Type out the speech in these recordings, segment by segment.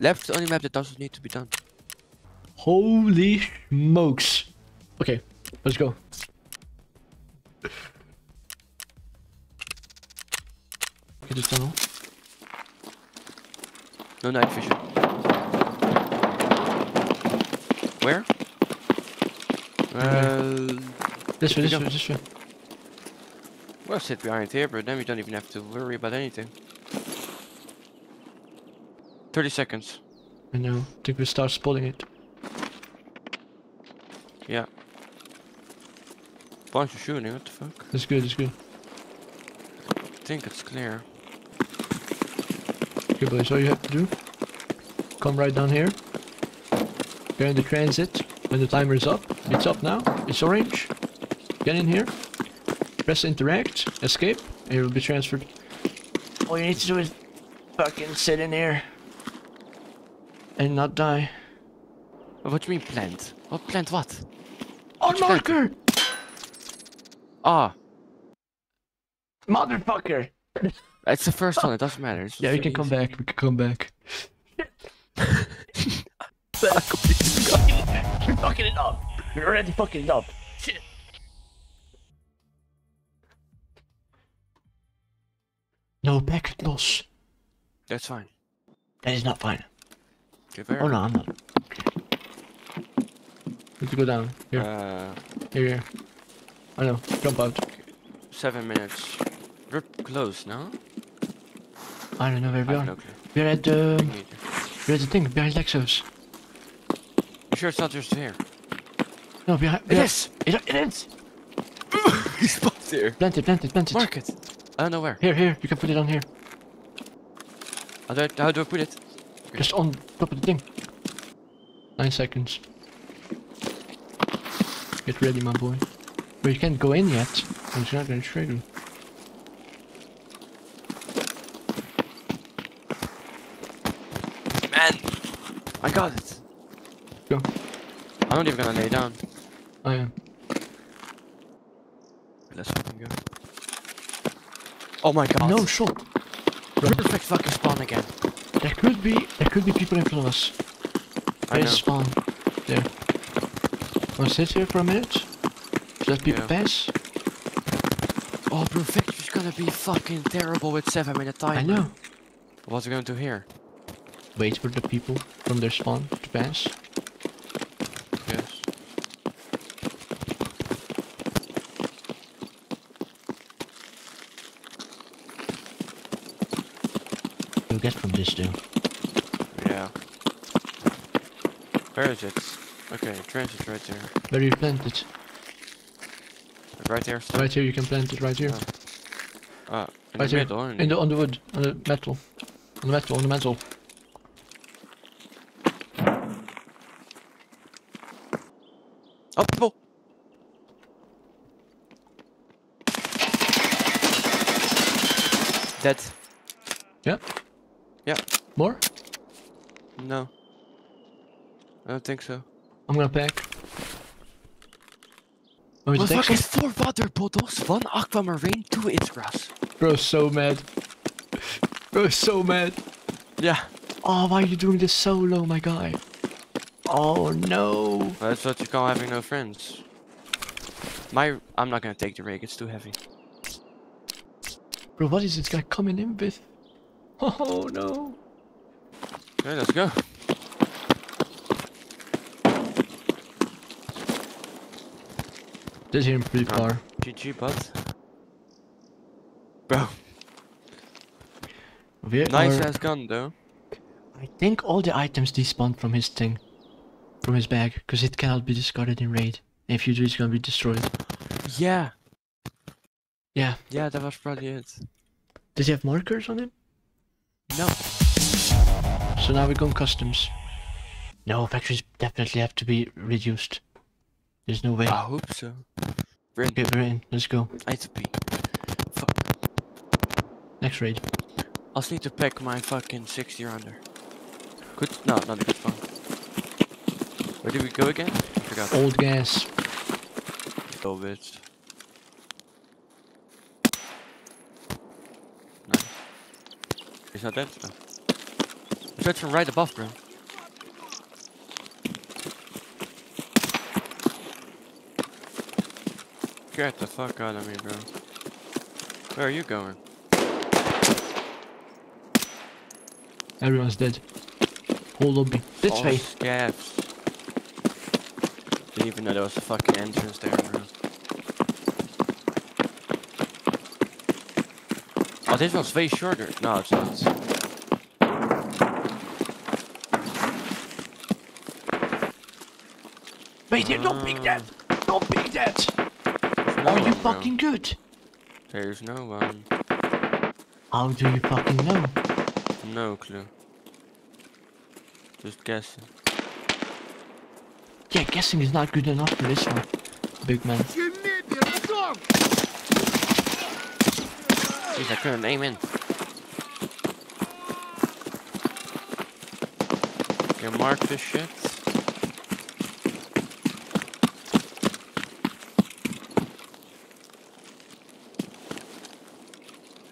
Left is the only map that doesn't need to be done. Holy smokes. Okay, let's go. Get this tunnel. No night vision. Where? Uh, This way, this way, this way. well, sit behind here, but then we don't even have to worry about anything. 30 seconds. I know. I think we start spotting it. Yeah. Bunch of shooting, what the fuck? That's good, that's good. I think it's clear. Okay, boys, all you have to do, come right down here. Get in the transit. When the timer is up, it's up now. It's orange. Get in here. Press interact, escape, and you will be transferred. All you need to do is fucking sit in here and not die. Oh, what do you mean plant? What plant what? On Which marker, Ah, motherfucker! it's the first one, it doesn't matter. It's Yeah, we really can come back. We can come back. You're fucking it up. You're already fucking it up. Shit. No packet loss. That's fine. That is not fine. Where? Oh no, I'm not. To go down. Here, Uh, here, here. I know. Jump out. seven minutes. We're close now. I don't know where we are. no. We're at the. We're at the thing behind Lexos. You sure it's not just here? No, behind. It is! It, it is. He's spots here. Plant it, plant it, plant it. Mark it. I don't know where. Here, here. You can put it on here. How do I, how do I put it? Just on top of the thing. Nine seconds. Get ready, my boy. But you can't go in yet. It's not gonna trigger. Man! I got it. Go. I'm not even gonna lay down. I am. Let's fucking go. Oh my god. No shot. Perfect fucking spawn again. There could be there could be people in front of us. I There's know. spawn. There. Wanna sit here for a minute? Just let people Yeah. pass? Oh, perfect is gonna be fucking terrible with 7 minute time. I know. What's it gonna do here? Wait for the people from their spawn to pass. Yes. You'll get from this though. Yeah. Where is it? Okay, transit right there. Where do you plant it? Right there. Right here you can plant it right here. Oh. Ah, in Right the here. middle. In In the on the wood. On the metal. On the metal, on the metal. Oh, people! Dead. Yeah? Yeah. More? No. I don't think so. I'm gonna pack. Is Well, it fuck, extra? it's four water bottles, one aquamarine, two Itras. Bro's so mad. Bro, so mad. Yeah. Oh, why are you doing this solo, my guy? Oh no. That's what you call having no friends. My, I'm not gonna take the rig, it's too heavy. Bro, what is this guy coming in with? Oh no. Okay, let's go. This here pretty far. GG, bud. Bro, We nice are- ass gun though. I think all the items despawned from his thing. From his bag. Because it cannot be discarded in raid. If you do, it's gonna be destroyed. Yeah. Yeah. Yeah, that was probably it. Does he have markers on him? No. So now we're going customs. No, factories definitely have to be reduced. There's no way. I hope so. We're in. Okay, we're in. Let's go. I need to pee. Fuck. Next raid. I also need to pack my fucking 60 rounder. Good? No, not a good phone. Where did we go again? I forgot. Old gas. Go bitch. No. He's not dead? No. Threats from right above, bro. Get the fuck out of me, bro. Where are you going? Everyone's dead. Whole lobby. This All way. Scavs. Didn't even know there was a fucking entrance there, bro. Oh, this one's way shorter. No, it's not. Wait here, don't pick that! Don't pick that! There's no Are you one, bro. fucking good? There's no one. How do you fucking know? No clue. Just guessing. Yeah, guessing is not good enough for this one. Big man. Jeez, I couldn't aim in. Can mark this shit.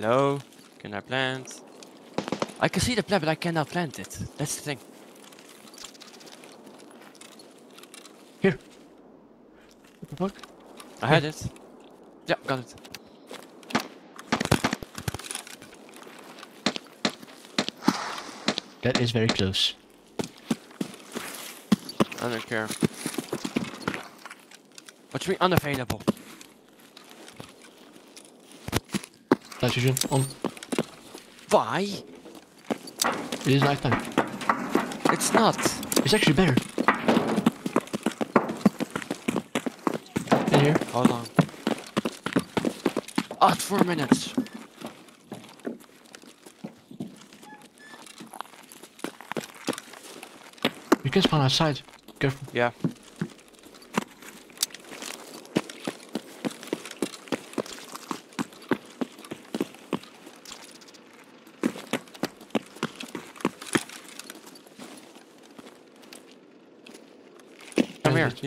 Hello? Can I plant? I can see the plant, but I cannot plant it. That's the thing. Here. What the fuck? I had it. Yeah, got it. That is very close. I don't care. What do you mean unavailable? Nitrogen on. Um, Why? It is nighttime. It's not. It's actually better. In here. Hold on. Oh, it's four minutes. You can spawn outside. Careful. Yeah.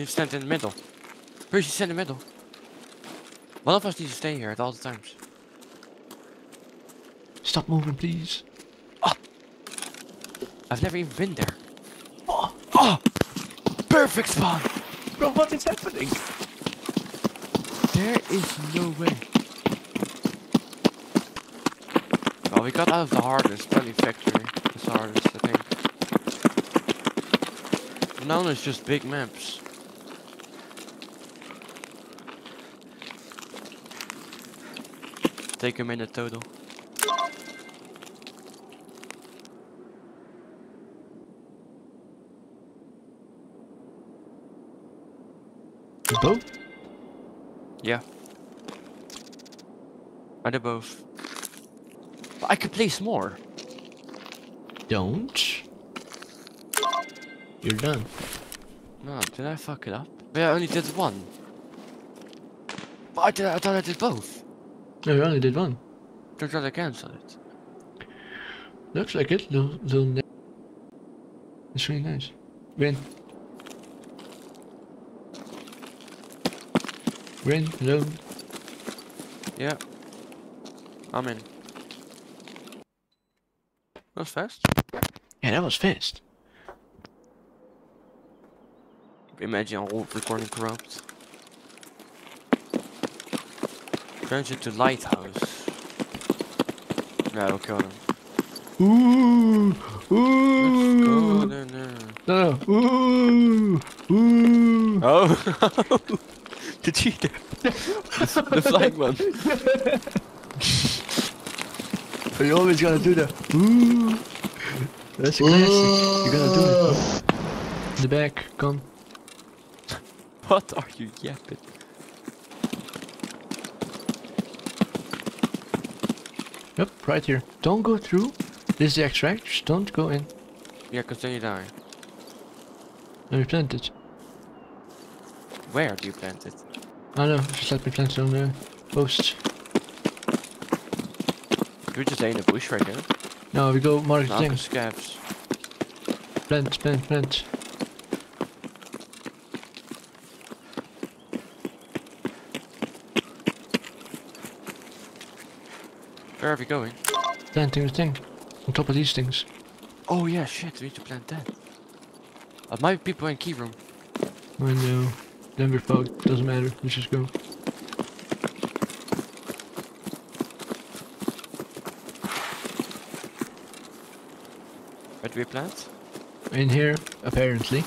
Come here, you stand in the middle. Stand in the middle. One of us needs to stay here at all the times. Stop moving, please. Ah! I've never even been there. Oh, oh! Perfect spawn! Bro, what is happening? There is no way. Well, we got out of the hardest, Bunny Factory. It's the hardest, I think. Now it's just big maps. Take a minute total. Bow? Yeah. I did both. But I could place more. Don't. You're done. No, did I fuck it up? Yeah, I only did one. But I, did, I thought I did both. No, you only did one. Don't try to cancel it. Looks like it. Little, little It's really nice. Green. Green, hello. Yeah. I'm in. That was fast. Yeah, that was fast. Imagine all recording corrupt. Turns into lighthouse. Yeah, I'll kill them. Ooh, ooh. Let's go there. No, no. Ooh, ooh. Oh! the cheater! the, the flying one. But you always gotta do that. Ooh. That's a classic. You gotta do it. In the back, come. What are you yapping? Yep, right here. Don't go through. This is the extract. Just don't go in. Yeah, cause then you die. Let me plant it. Where do you plant it? I don't know, just let me plant it on the post. You just in the bush right there. No, we go mark the Knock thing. scavs. Plant, plant, plant. Where are we going? Planting the thing. On top of these things. Oh yeah, shit, we need to plant that. Uh, might be people in key room. I know. Denver fog. Doesn't matter. Let's just go. Where do we plant? In here, apparently.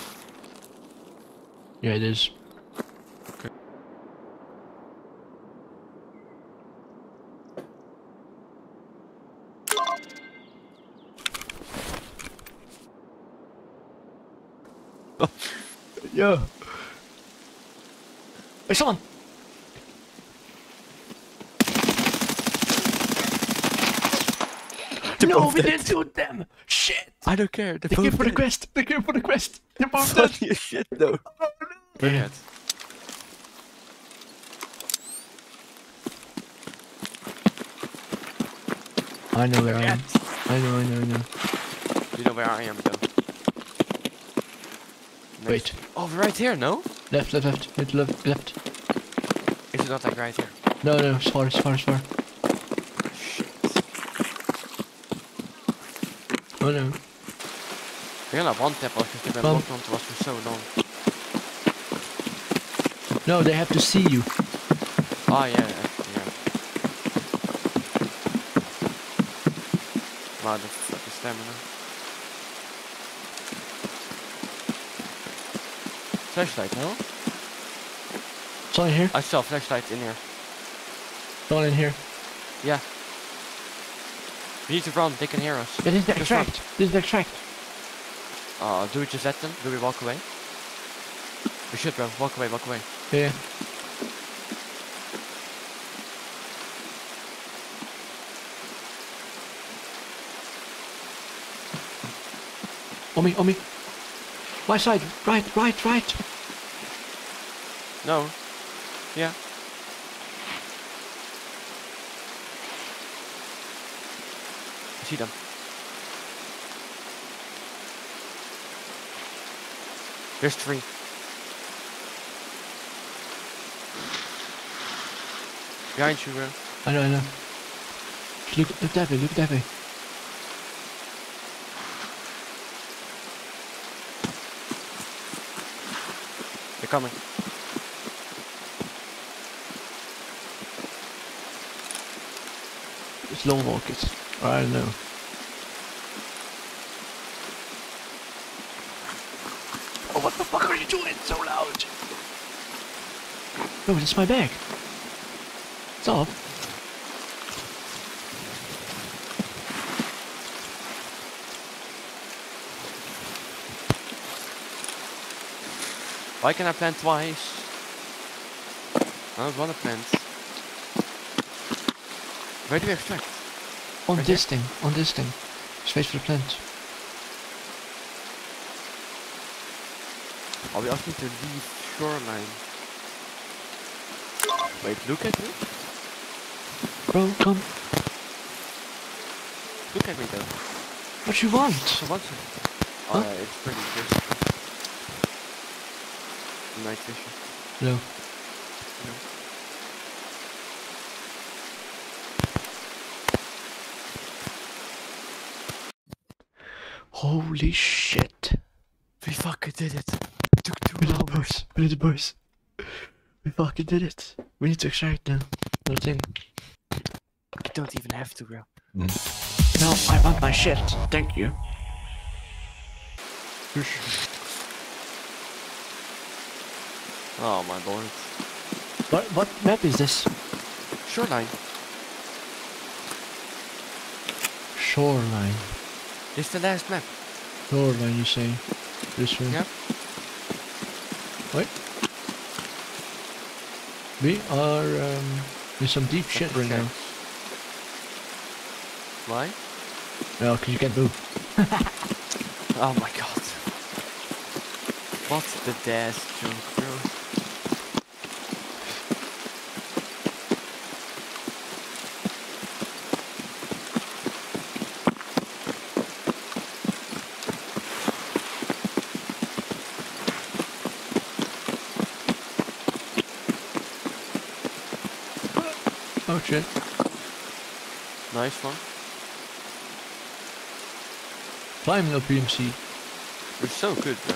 Yeah, it is. Yeah. Hey, someone! No, both we dead. didn't shoot them! Shit! I don't care. They're They came both for the quest! They came for the quest! They're both dead! Funny as shit though. Oh, Brilliant. I know where I am. I know, I know, I know. You know where I am though. Wait. Oh, we're right here, no? Left, left, left. Hit left, left. Is it not like right here? No, no, it's far, it's far, it's far. Shit. Oh no. We're gonna one tap us because they've been locked onto us for so long. No, they have to see you. Oh yeah, yeah. Wow, the fucking stamina. Flashlight, no? Someone here? I saw a flashlight in here. Someone in here. Yeah. We need to run, they can hear us. Yeah, this is the Just run. This is the extract. Uh, do we just let them? Do we walk away? We should, bro. Walk away, walk away. Yeah. On me, on me. My side. Right, right, right. No. Yeah. I see them. There's three. Behind you, bro. I know, I know. Look, look that way, look that way. They're coming. It's long walkers. I don't know. Oh, what the fuck are you doing so loud? No, it's my bag. Stop. Why can I plant twice? I don't want to plant. Where do we extract? On Right this thing, on this thing. Space for the plant. Oh, we also need to leave shoreline. Wait, look at me. Bro, come. Look at me though. What you want? So what's it? Oh Huh? yeah, it's pretty good. Night vision. No. Holy shit. We fucking did it. Took two We did it, hours. boys. We did it, boys. We fucking did it. We need to extract now. Another thing. I don't even have to, bro. Mm. No, I want my shit. Thank you. Oh my lord. What what map is this? Shoreline. Shoreline. This the last map. Shoreline, you say? This one. Yep. What? We are um, in some deep shit right now. Why? No, cause you can't move. Oh my god. What's the dash joke, Oh. Nice one. Climbing up PMC. You're so good, bro.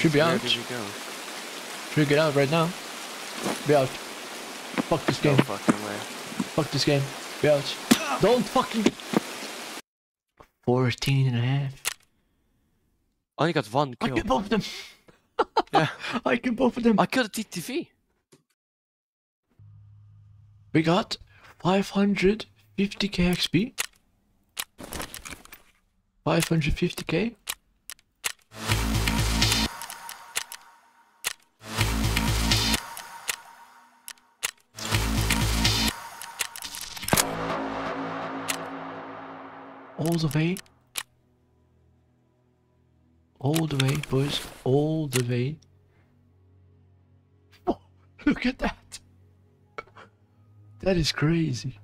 Should be out. Should we get out right now? Be out. Fuck this No game. fucking way. Fuck this game. Be out. Don't fucking... 14 and a half. Oh, I only got one I kill. killed both of them. Yeah. I killed both of them. I killed a TTV. We got 550k XP. 550k. All the way. All the way, boys. All the way. Oh, look at that. That is crazy.